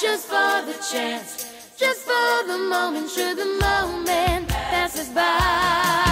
just for the chance, just for the moment, should the moment pass us by.